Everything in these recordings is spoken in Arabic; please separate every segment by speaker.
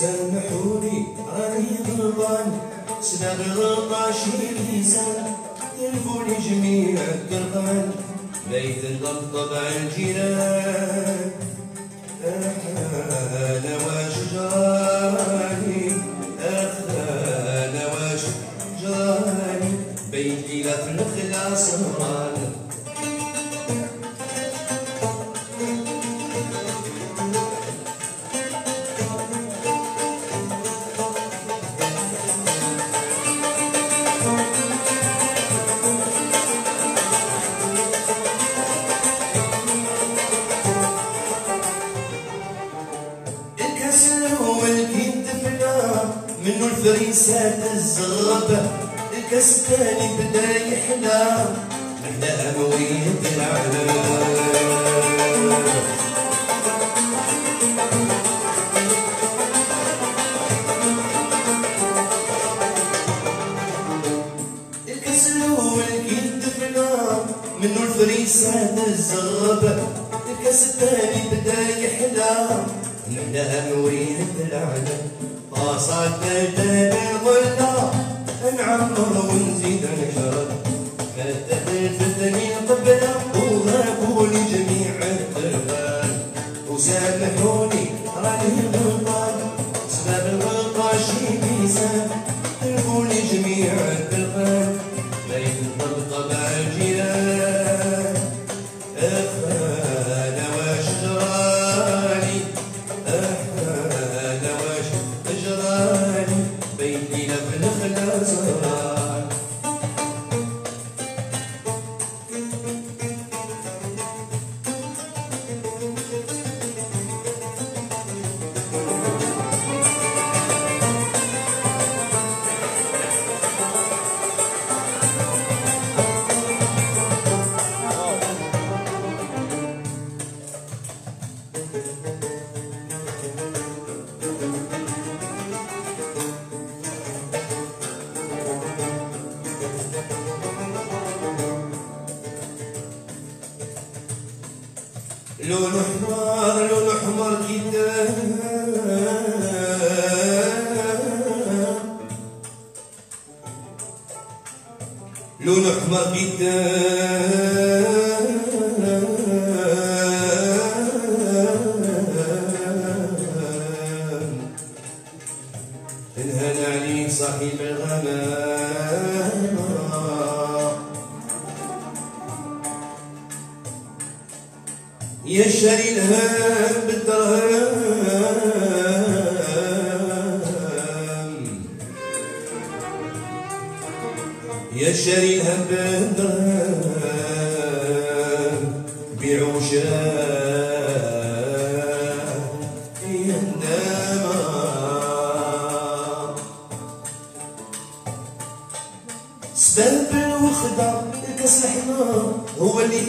Speaker 1: سامحوني راني غلطان سبب غلطاشي لسان تلفوني الثاني بدا يحلى إحنا أموية العالم الكاس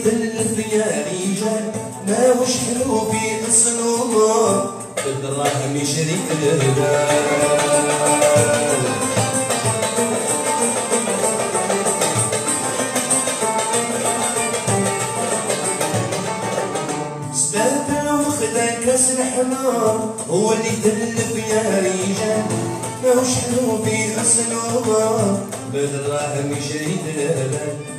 Speaker 1: تلف يا رجال ما وش حلو في الصنومة بالدراهم يشري الهلال كاس الحمار هو اللي تلف يا رجال ما وش حلو في الصنومة بالدراهم يشري الهلال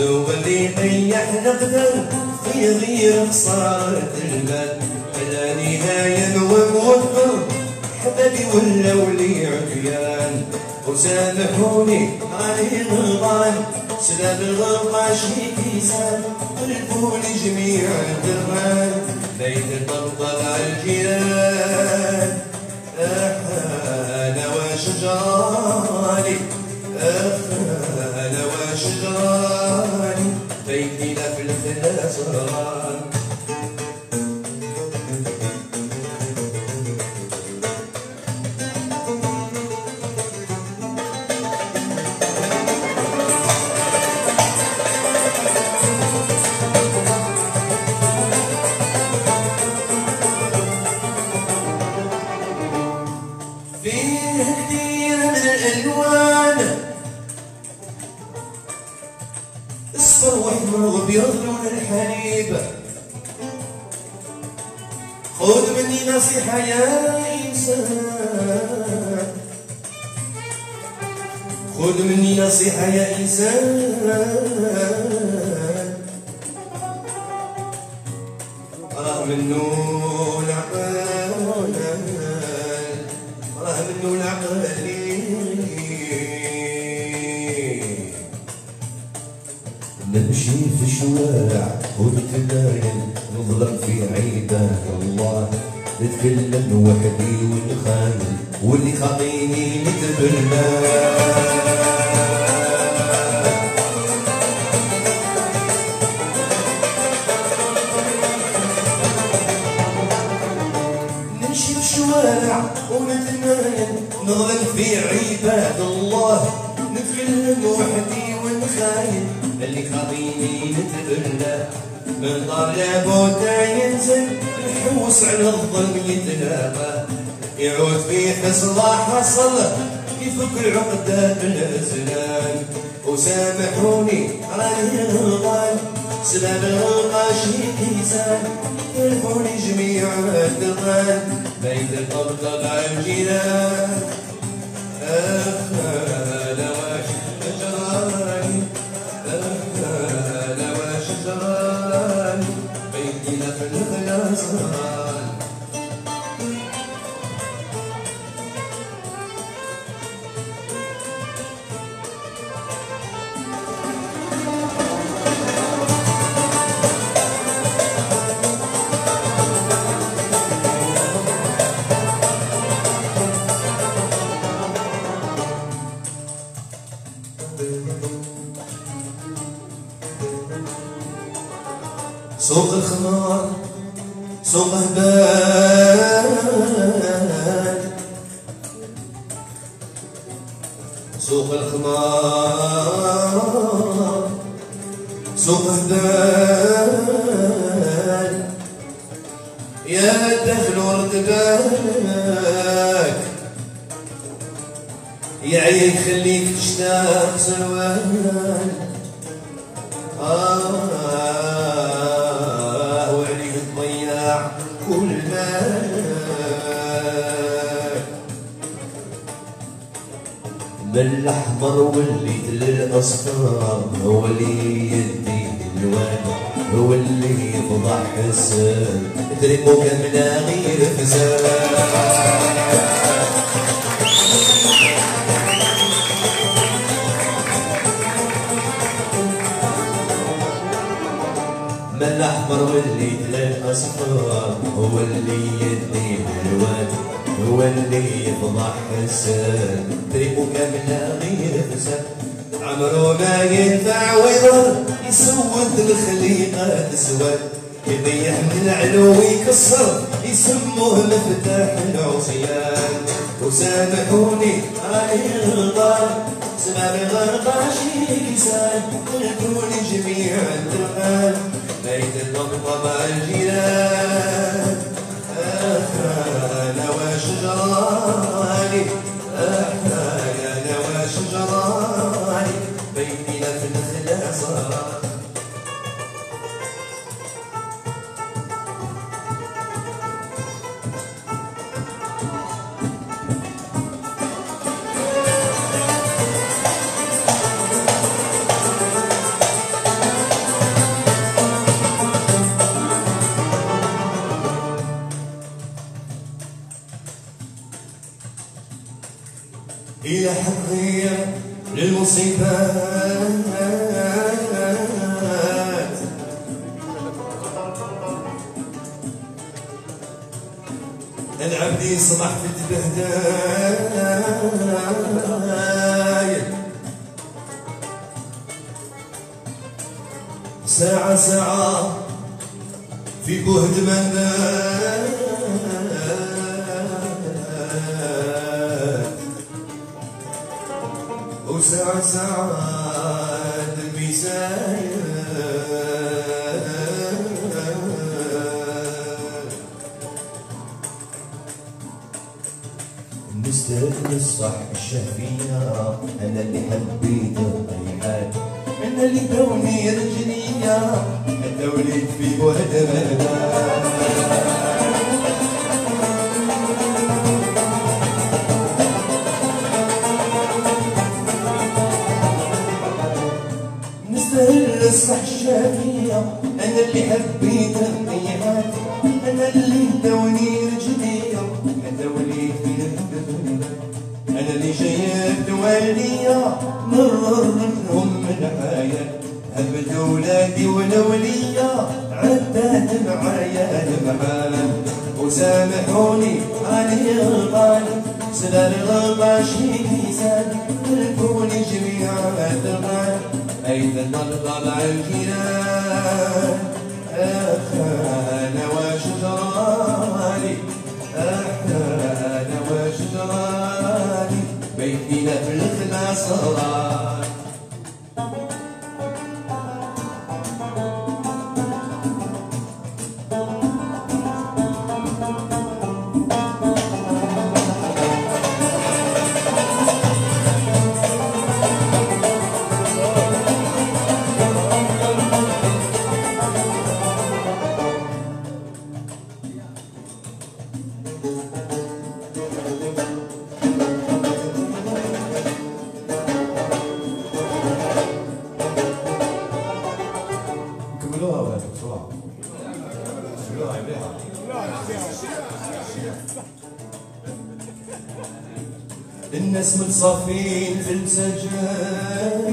Speaker 1: هو اللي ضيع نقدر في غير خسارة المال بلا نهاية وموفر حبابي ولاو لي عفيان وسامحوني راني غلطان سلام الغلطة شي كيسان قلبوني جميع الدرمان بيت الطبطة مع الجيران أنا واش Sandal. خذ مني الظلم يتلاقى يعود في حصلة حصل يفك العقدة بالأزلام وسامحوني راني غلطان سبب الغلطة شي كيسان تلفوني جميع الدغان بين الطبطب على الجيران أخ سوق الخمار سوق هبال سوق الخمار سوق هبال يا دخل ورد بالك يا عين خليك تشتاق سلوان. آه. من الأحمر وليت للأصفر هو اللي يدي الوان هو اللي يفضح حسن تريقو كاملة غير فساد من الأحمر واللي للأصفر هو اللي يدي الوان. هو اللي يفضح حسن. طريقه كاملة غير فساد عمره ما ينفع ويضر. يسود الخليقة تسود. يضيع من العلو ويكسر. يسموه مفتاح العصيان. وسامحوني راني غلطان سبب الغلطة شي كيسان قلتولي جميع الدخان بيت الطبطب الجيران. أحانا العبد في ساعة ساعة في بهد من الصح الشافية أنا اللي حبيت الطيبات أنا اللي دوني رجليا دوني في أنا اللي جايب والديا مرر منهم من حياة هبت ولادي والولية عدات معايا المحال وسامحوني علي الغالي سلال الغباشي لسان الكوني جميعا الغالي أين طلع الجنان أنا وشجراني أنا وشجراني بيتنا في الخلاص الناس متصافين في السجاد.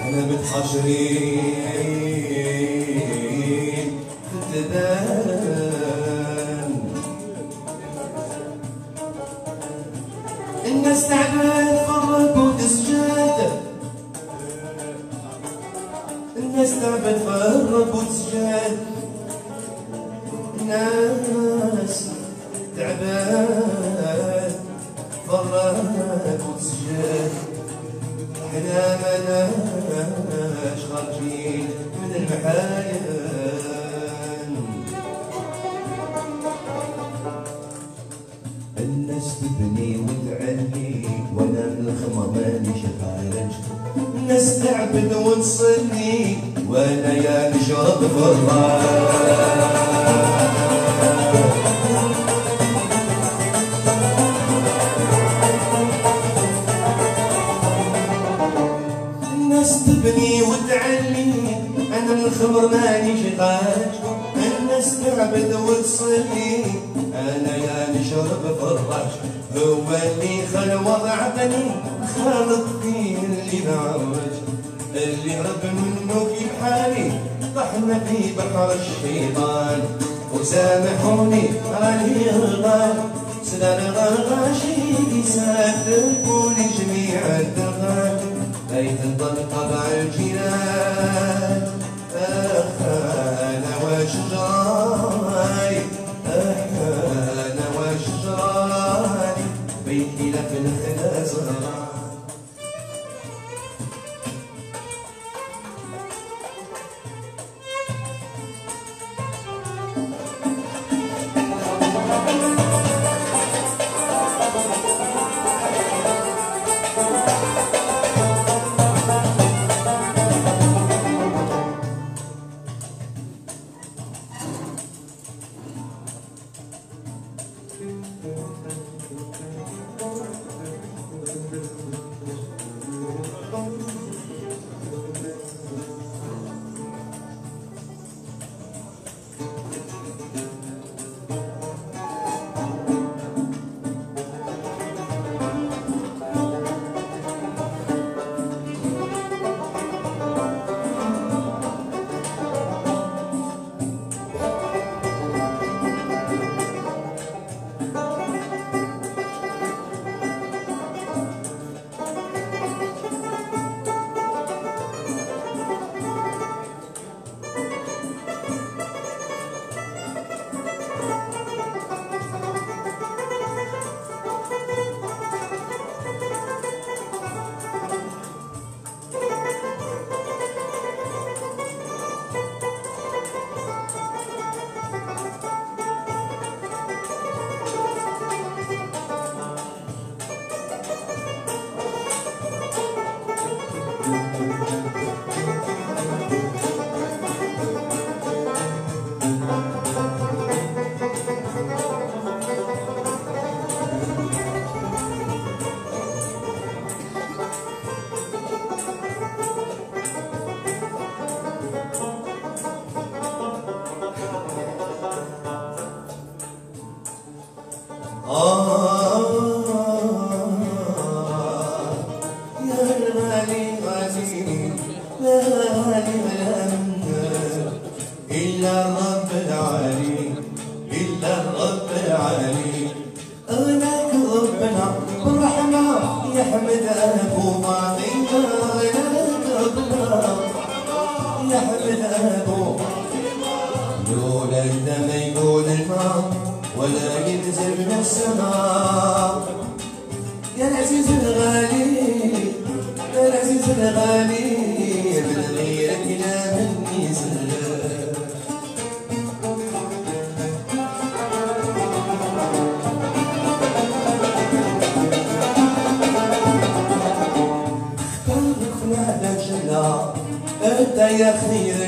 Speaker 1: إحنا متحشرين في التبان الناس تعبان فرق وتسجد الناس تعبان فرق وتسجد خارجين من المحايا الناس تبني وتعلي وأنا الخمر مانيش خارج الناس تعبد وتصلي وأنا يا نشرب في اللي خل وضعتني خالط فيه اللي نعرج اللي رب منه كيف حالي طحنا في بحر الشيطان. وسامحوني علي الغال سلال الغاشي سأتركوني جميع الدغال بيت طبع الجنان السماء. يا العزيز الغالي يا العزيز الغالي من غيرك لا أنت يا خير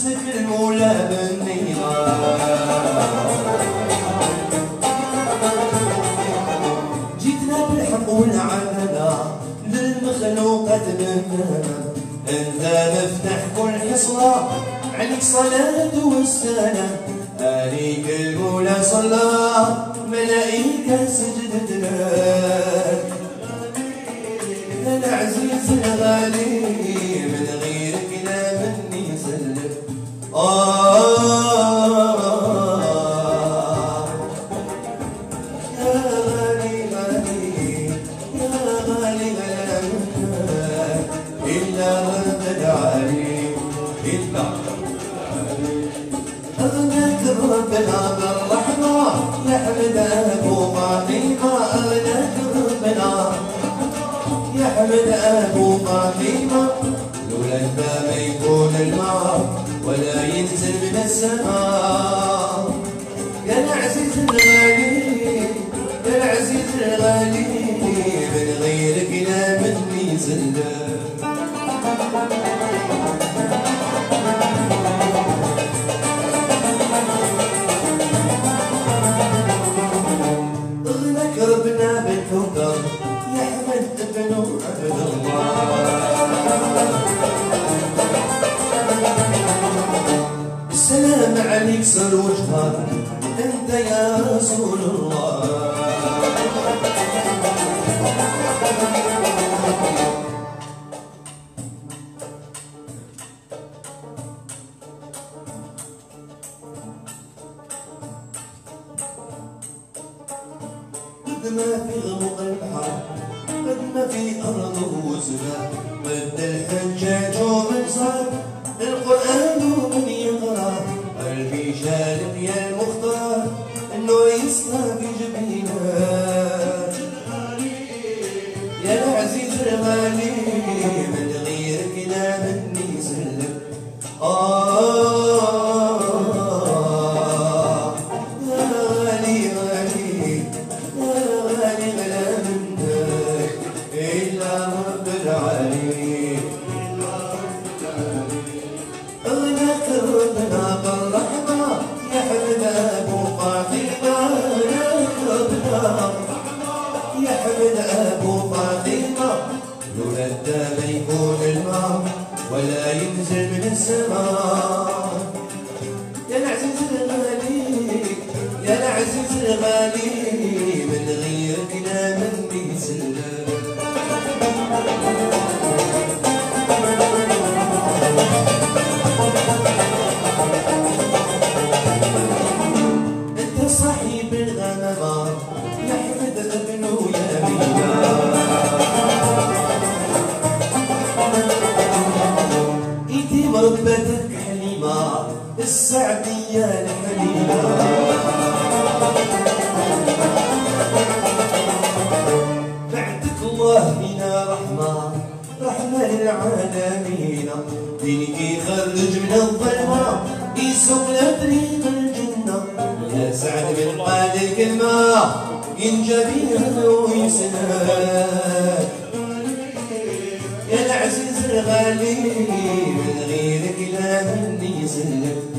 Speaker 1: اسمك المولى بالنيران. جيتنا بالحق والعدالة للمخلوقات مننا أنت مفتاح كل حصلة عليك صلاة والسلام. عليك المولى صلى ملائكة سجدت لك كاملة دينك يخرج من الظلمة يسوق لطريق الجنة. يا سعد من قال الكلمة ينجبي ويسلم يا العزيز الغالي من غيرك لا مني سلم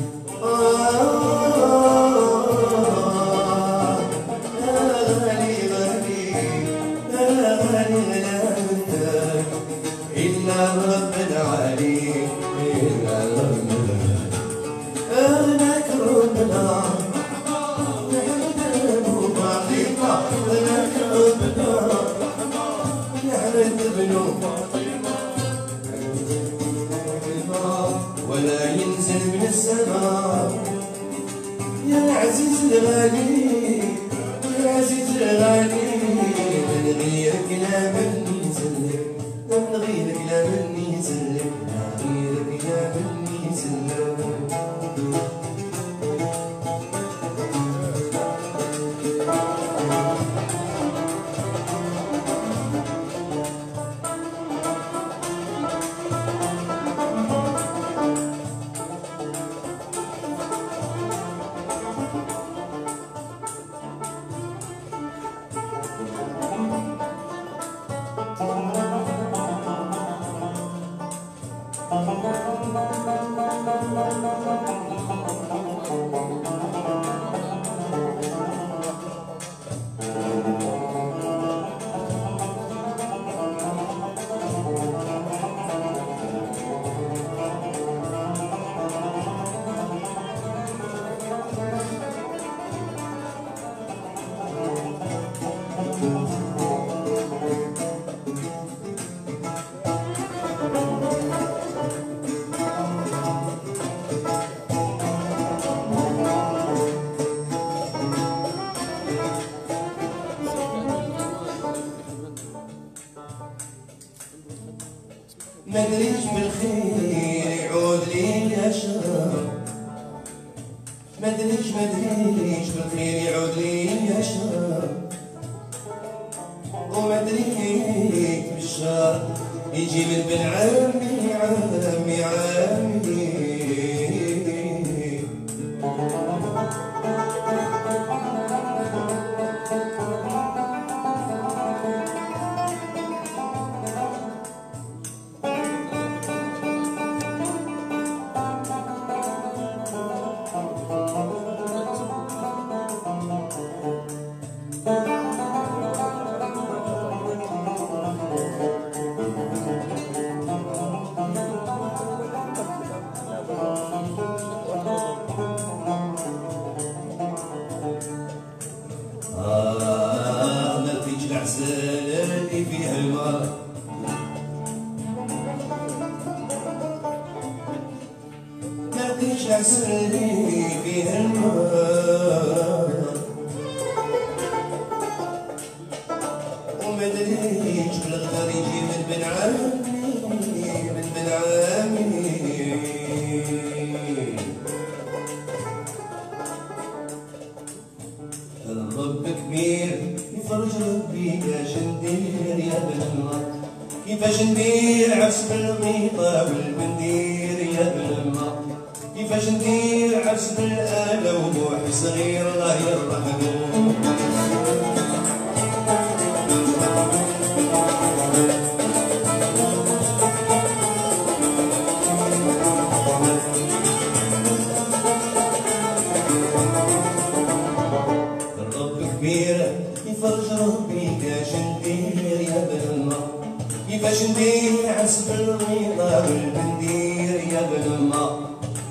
Speaker 1: ندير عسب الغيطة والبندير يا بن الله.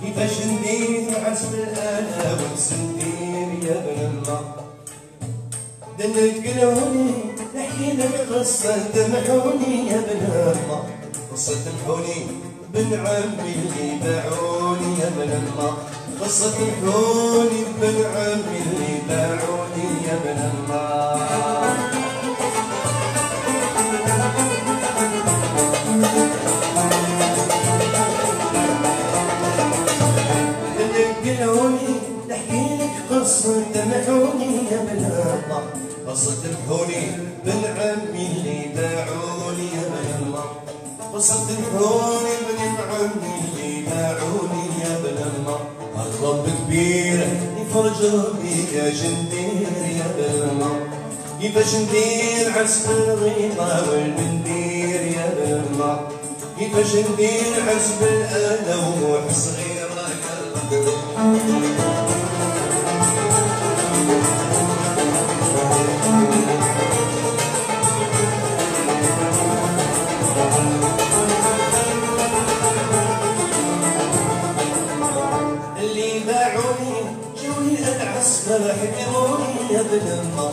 Speaker 1: كيفاش ندير عسب الآلة والسندير يا بن الله. دنقلوني نحكي لك قصة تمحوني يا بن الله. قصة تمحوني بن عمي اللي باعوني يا بن الله. قصة تمحوني بن عمي اللي باعوني يا بن الله. تمحوني يا بن الله قصة تمحوني بن عمي اللي باعوني يا بن الله قصة تمحوني بن عمي اللي باعوني يا بن الله الرب كبير يفرج ربي يا جندير يا بن الله كيفاش ندير عسب الغيطة والبندير يا بن الله كيفاش ندير عسب الآلة وروح يا اللي حكموني يا ابن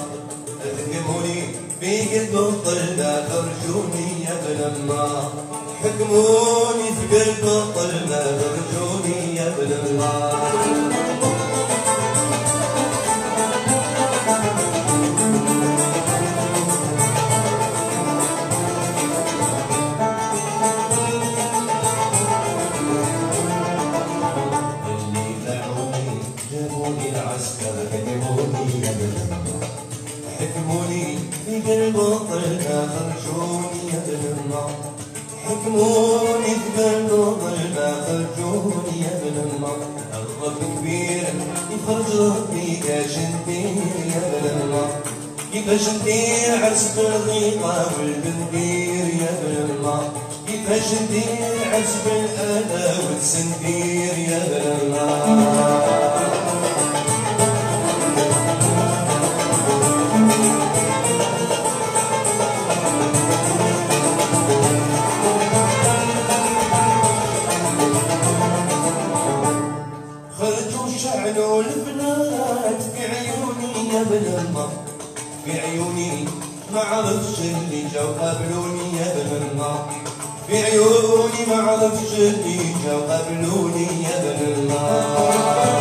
Speaker 1: شعلوا البنات في عيوني يا ابن الله في عيوني ما عرفش اللي جاو قابلوني يا ابن الله في عيوني ما عرفش اللي جاو قابلوني يا ابن الله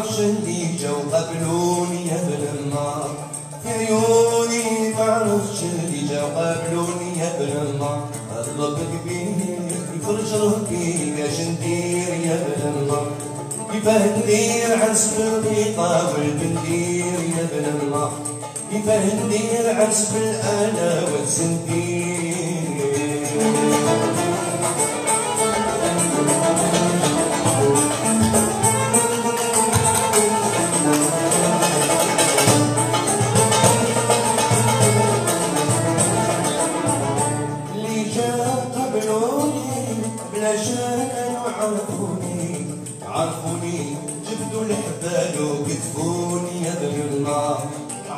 Speaker 1: عرفش اللي جو قبلوني يا ابن في عيوني ما عرفش اللي جو قبلوني يا ابن الرب كبير يفرج ربي كاش ندير يا ابن كيفاه ندير عرس بالغيطة والبندير يا ابن الله. كيفاه ندير عرس بالآلة والسندير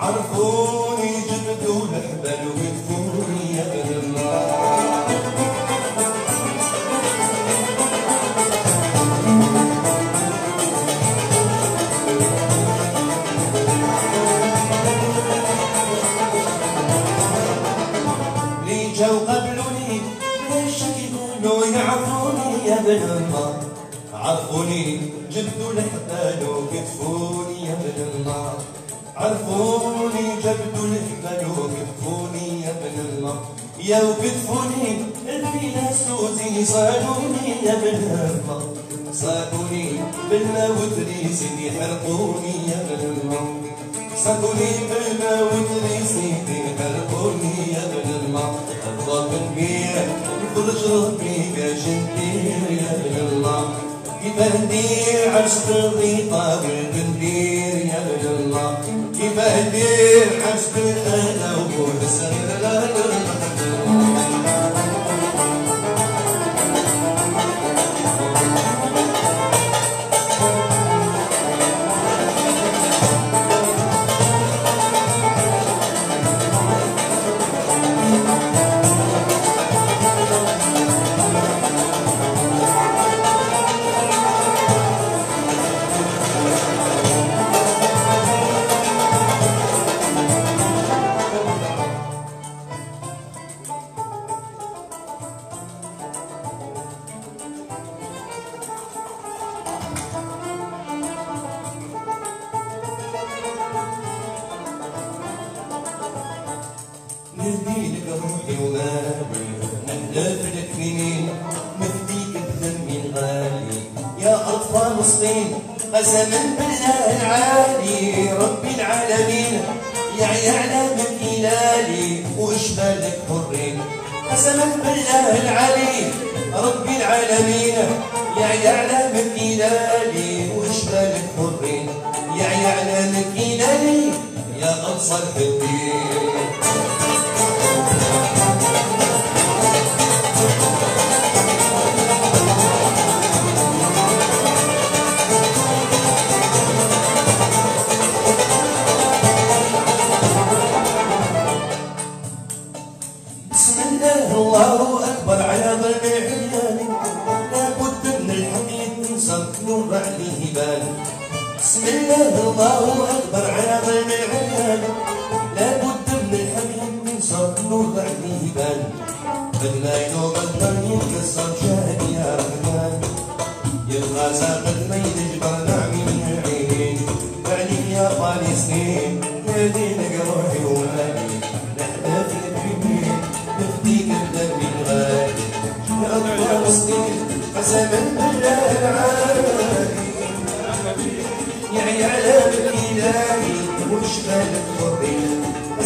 Speaker 1: para o povo. يا وكتفوني الفيلاس وزي صالوني يا ابن الله صابوني بالموت سيدي حرقوني يا ابن الله صابوني بالموت سيدي حرقوني يا ابن الله الضرب كبير يخرج ربي كاش ندير يا كيف ندير عشق الغيطة والبندير يا ابن كيف ندير عشق الأنا وحسن نهديلك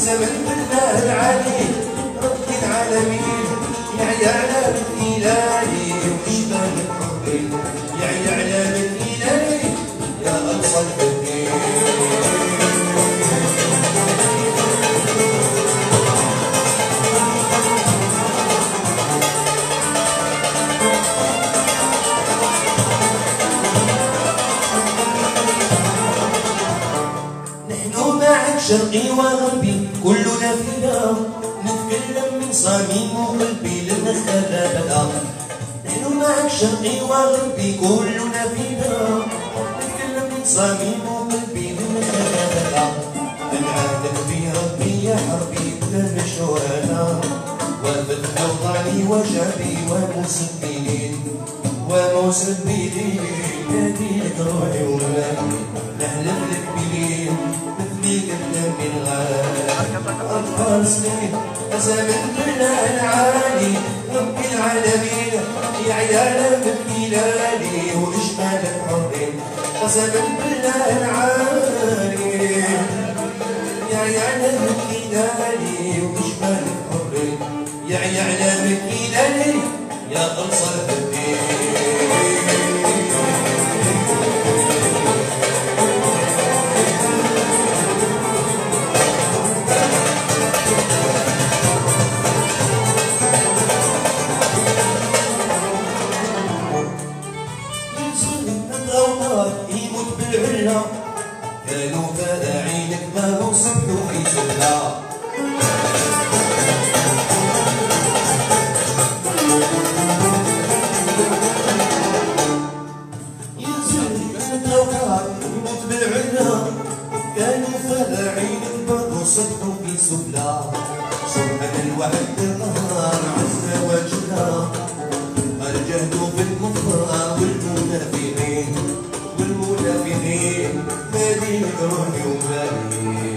Speaker 1: قسما بالله العلي رب العالمين يا عيال الإلهي وش بالك حرية يا عيال الإلهي يا أقصى الحنين نحن معك شرقي وغربي نتكلم من قلبي للمخالة بدأ. نحن معك شرقي وغربي كلنا فينا نتكلم من صميم قلبي للمخالة بدأ. العهدك في ربي يا حربي كل مشورانا وفتح اوطاني وشعبي ومسبلين ومسبلين ناديك روحي ومالي نحلف لك بليل. مثليك بدم الغالي أطفال سنين أزمن بالله العالي رب العالمين يا عيال بالهلالي وإجمال الحرين أزمن بالله العالي يا عيال بالهلالي وإجمال الحرين يا عيال بالهلالي يا أنصر الدين الوحد القهار عز وجل الجهد في الكفار والمنافقين والمنافقين مدينة روحي ومالي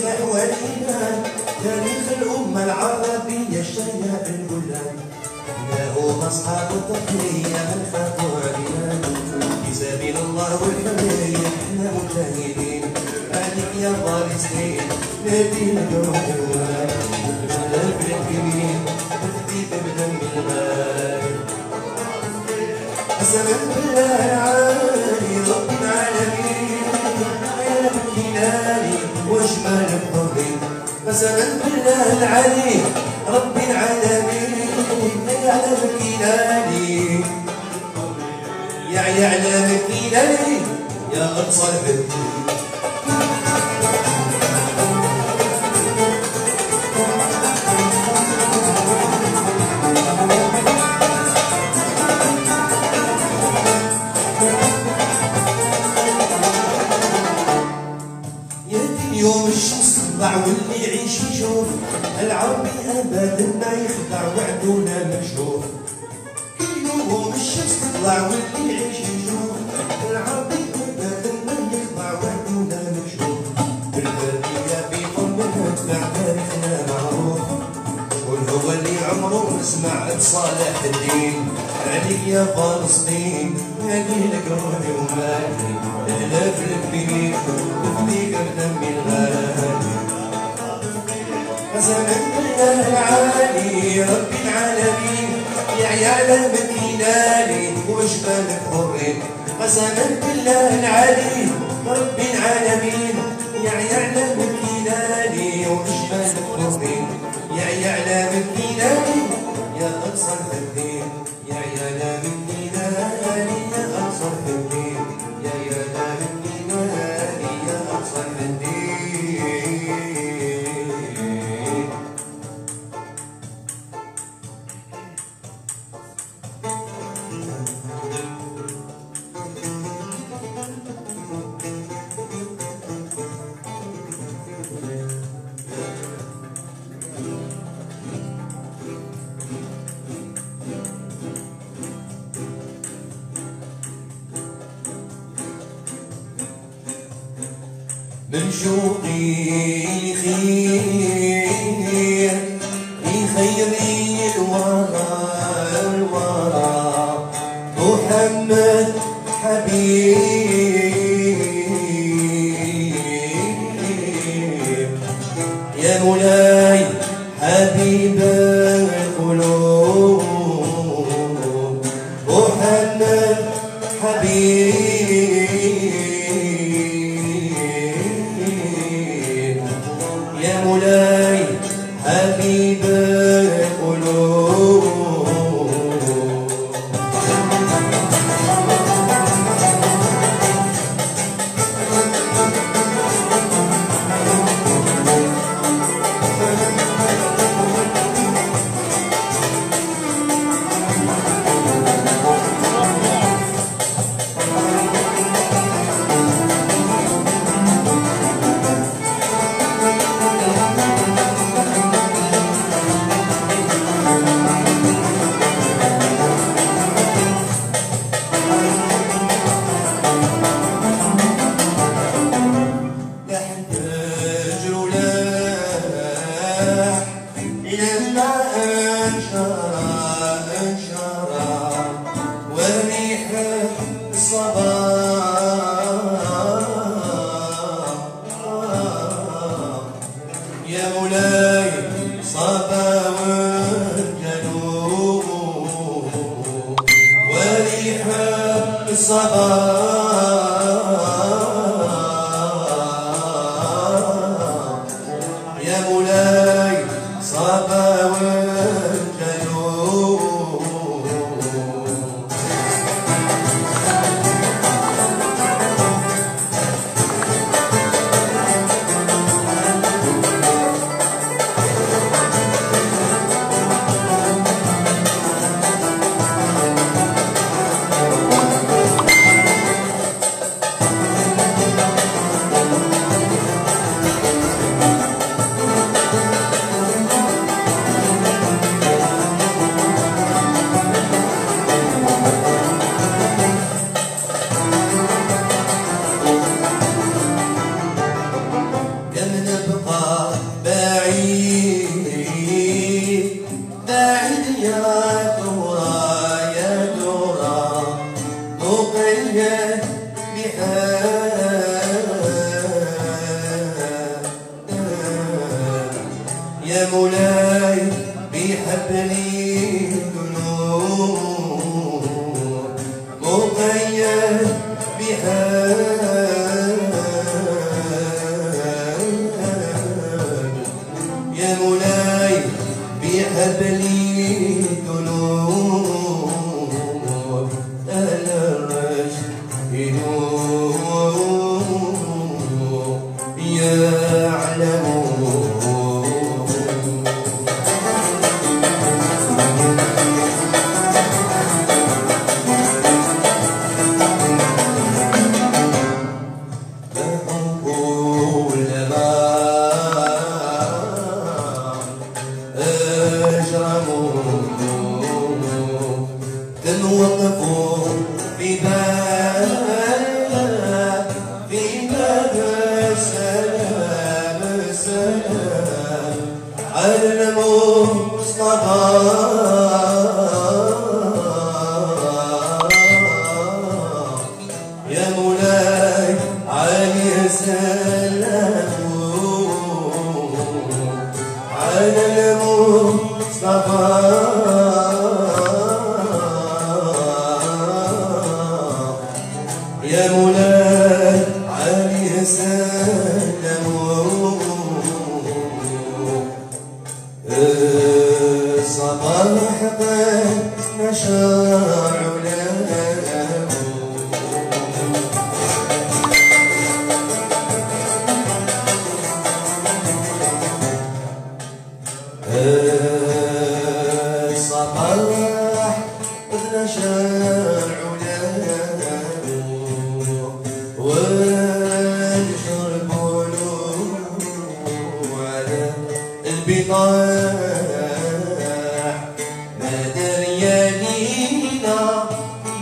Speaker 1: سلاح والإيمان تاريخ الأمة العربية شياب البلدان لا هم أصحاب التضحية من علينا في سبيل الله والحرية. إحنا مجاهدين. عليك يا فلسطين. نبينا جروح الوالي شباب الكبير تفديك بدم الغالي قسما بالله العالي الحرين قسما بالله العلي رب العالمين يا الهلالي يا يعلم الهلالي يا اقصى البدين بدلنا يخضع وعدونا مكشوف كل يوم الشمس تطلع واللي يعيش يشوف العربي بدلنا يخضع وعدونا مكشوف بالبلدية بيكون من تبع تاريخنا معروف شكون اللي عمره نسمع بصالح الدين؟ عليا فلسطين هذه روحي ومالي. الا في البيت وفيك بدمي الغالي زمان العالي رب العالمين. يا عيال المكينالي وشبان حر. قسما بالله العلي رب العالمين.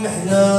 Speaker 1: محنا